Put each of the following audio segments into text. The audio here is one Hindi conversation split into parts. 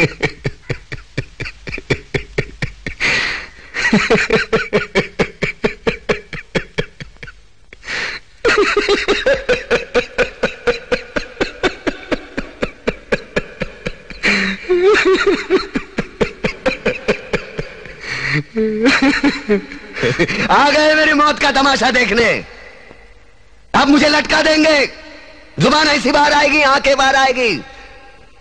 आ गए मेरी मौत का तमाशा देखने। अब मुझे लटका देंगे। ज़ुबान ऐसी बाहर आएगी, आँखें बाहर आएगी।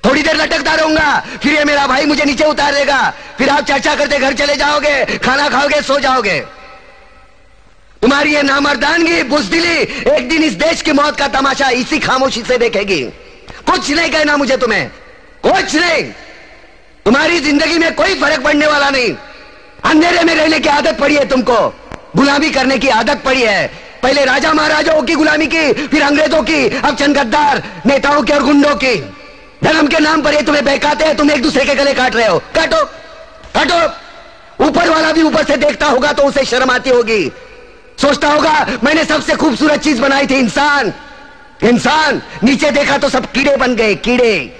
थोड़ी देर लटकता रहूँगा। फिर ये मेरा भाई मुझे नीचे उतार देगा। फिर आप चर्चा करते घर चले जाओगे, खाना खाओगे, सो जाओगे। तुम्हारी ये नामर्दानगी, बुजदिली एक दिन इस देश की मौत का तमाशा इसी खामोशी से देखेगी। कुछ नहीं कहना मुझे तुम्हें। कुछ नहीं। तुम्हारी ज़िंदगी में कोई फ़र्क पड़ने वाला नहीं। अंधेरे में रहने की आदत पड़ी है तुमको। गुलामी करने की आदत पड़ी है। पहले राजा महाराजाओं की गुलामी की, फिर अंग्रेज़ों की, अब चंद गद्दार नेताओं की और गुंडों की। धर्म के नाम पर ये तुम्हें बहकाते हैं, तुम एक दूसरे के गले काट रहे हो। काटो काटो। ऊपर वाला भी ऊपर से देखता होगा तो उसे शर्म आती होगी। सोचता होगा, मैंने सबसे खूबसूरत चीज़ बनाई थी, इंसान। इंसान, नीचे देखा तो सब कीड़े बन गए, कीड़े।